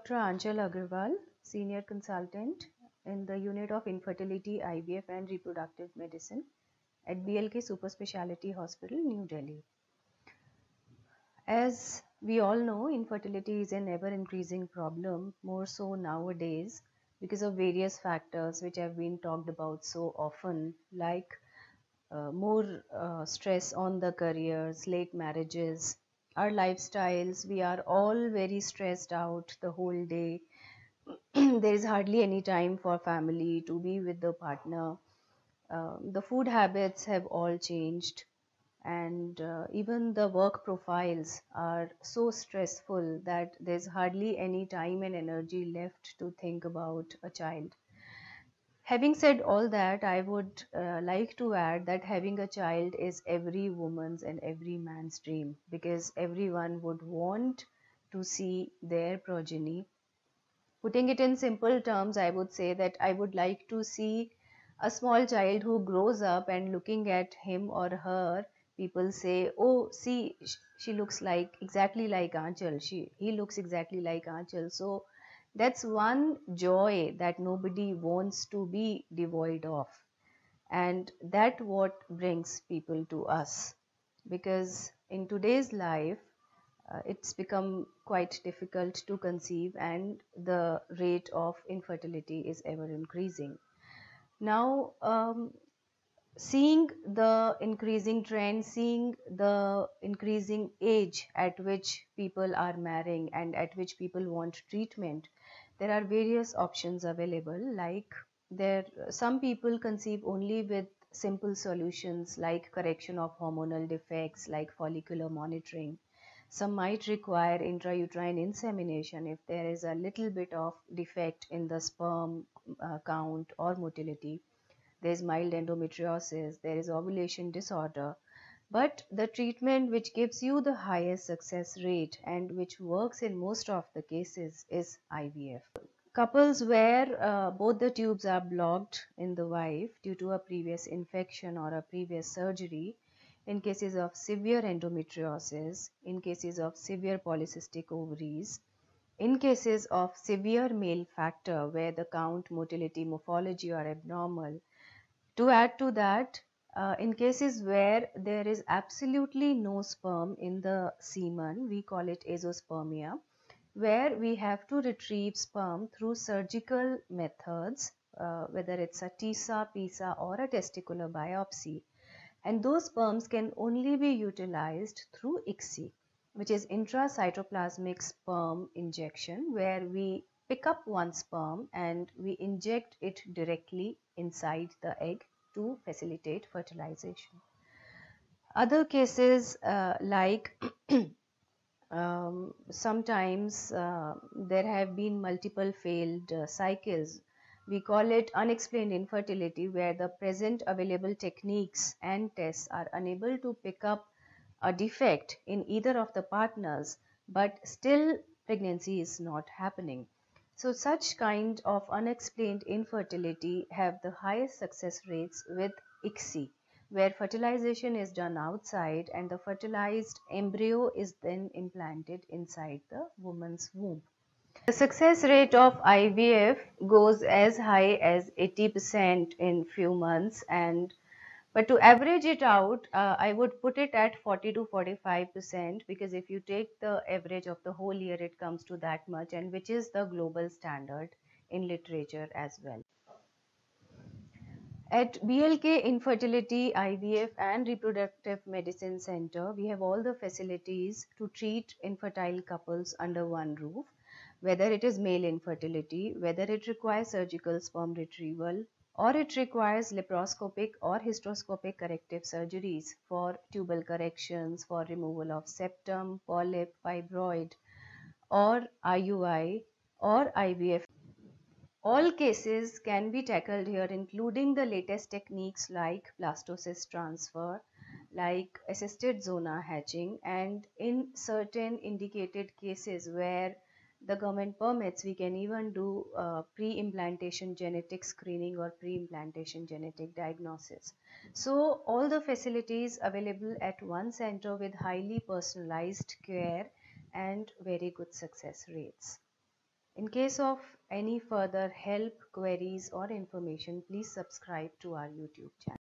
Dr. Aanchal Agarwal, Senior Consultant in the Unit of Infertility, IVF and Reproductive Medicine at BLK Super Speciality Hospital, New Delhi. As we all know, infertility is an ever increasing problem, more so nowadays because of various factors which have been talked about so often, like uh, more uh, stress on the careers, late marriages, our lifestyles. We are all very stressed out the whole day. there is hardly any time for family to be with the partner. Uh, the food habits have all changed, and uh, even the work profiles are so stressful that there's hardly any time and energy left to think about a child. Having said all that, I would uh, like to add that having a child is every woman's and every man's dream because everyone would want to see their progeny. Putting it in simple terms, I would say that I would like to see a small child who grows up and looking at him or her, people say, Oh, see, she looks like exactly like Aanchal. She, he looks exactly like Aanchal. So, that's one joy that nobody wants to be devoid of. And that what brings people to us. Because in today's life uh, it's become quite difficult to conceive and the rate of infertility is ever increasing. Now um, seeing the increasing trend seeing the increasing age at which people are marrying and at which people want treatment there are various options available. Like there some people conceive only with simple solutions like correction of hormonal defects like follicular monitoring. Some might require intrauterine insemination if there is a little bit of defect in the sperm uh, count or motility there is mild endometriosis there is ovulation disorder but the treatment which gives you the highest success rate and which works in most of the cases is IVF. Couples where uh, both the tubes are blocked in the wife due to a previous infection or a previous surgery, in cases of severe endometriosis, in cases of severe polycystic ovaries, in cases of severe male factor where the count, motility, morphology are abnormal. To add to that, uh, in cases where there is absolutely no sperm in the semen, we call it azoospermia, where we have to retrieve sperm through surgical methods, uh, whether it's a TESA, PESA or a testicular biopsy. And those sperms can only be utilized through ICSI, which is intracytoplasmic sperm injection, where we pick up one sperm and we inject it directly inside the egg to facilitate fertilization. Other cases uh, like um, sometimes uh, there have been multiple failed uh, cycles. We call it unexplained infertility where the present available techniques and tests are unable to pick up a defect in either of the partners but still pregnancy is not happening. So such kind of unexplained infertility have the highest success rates with ICSI where fertilization is done outside and the fertilized embryo is then implanted inside the woman's womb. The success rate of IVF goes as high as 80% in few months and but to average it out, uh, I would put it at 40 to 45% because if you take the average of the whole year, it comes to that much, and which is the global standard in literature as well. At BLK Infertility, IVF, and Reproductive Medicine Center, we have all the facilities to treat infertile couples under one roof, whether it is male infertility, whether it requires surgical sperm retrieval, or it requires laparoscopic or hysteroscopic corrective surgeries for tubal corrections, for removal of septum, polyp, fibroid, or IUI or IVF. All cases can be tackled here, including the latest techniques like blastocyst transfer, like assisted zona hatching, and in certain indicated cases where the government permits, we can even do uh, pre-implantation genetic screening or pre-implantation genetic diagnosis. So all the facilities available at one center with highly personalized care and very good success rates. In case of any further help, queries, or information, please subscribe to our YouTube channel.